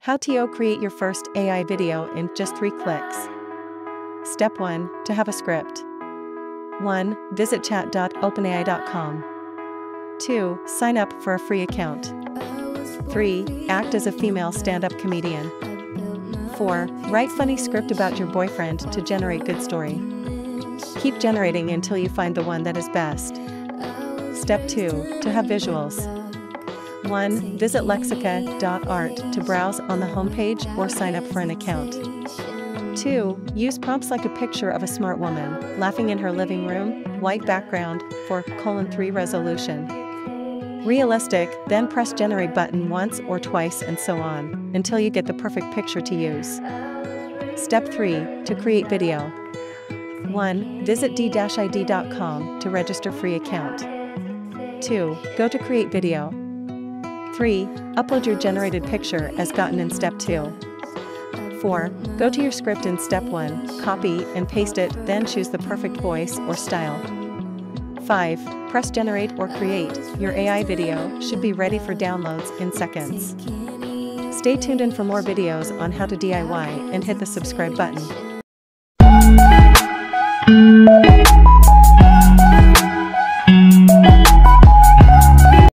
How to create your first AI video in just three clicks. Step 1 To have a script. 1. Visit chat.openai.com. 2. Sign up for a free account. 3. Act as a female stand up comedian. 4. Write funny script about your boyfriend to generate good story. Keep generating until you find the one that is best. Step 2 To have visuals. 1. Visit lexica.art to browse on the homepage or sign up for an account. 2. Use prompts like a picture of a smart woman, laughing in her living room, white background, for colon 3 resolution. Realistic, then press generate button once or twice and so on, until you get the perfect picture to use. Step 3. To create video. 1. Visit d-id.com to register free account. 2. Go to create video. 3. Upload your generated picture as gotten in step 2. 4. Go to your script in step 1, copy and paste it, then choose the perfect voice or style. 5. Press generate or create. Your AI video should be ready for downloads in seconds. Stay tuned in for more videos on how to DIY and hit the subscribe button.